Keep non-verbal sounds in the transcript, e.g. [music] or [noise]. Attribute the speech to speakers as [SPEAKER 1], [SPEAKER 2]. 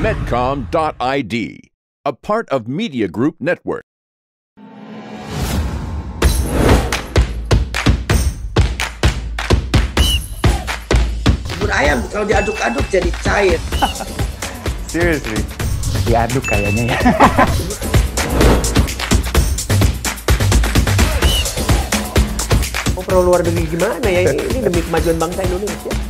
[SPEAKER 1] Medcom.id, a part of Media Group Network.
[SPEAKER 2] bubur ayam kalau diaduk-aduk jadi cair. [laughs]
[SPEAKER 3] Seriously. Diaduk kayaknya ya.
[SPEAKER 2] Mau perlu luar negeri gimana ya? Ini demi kemajuan bangsa Indonesia.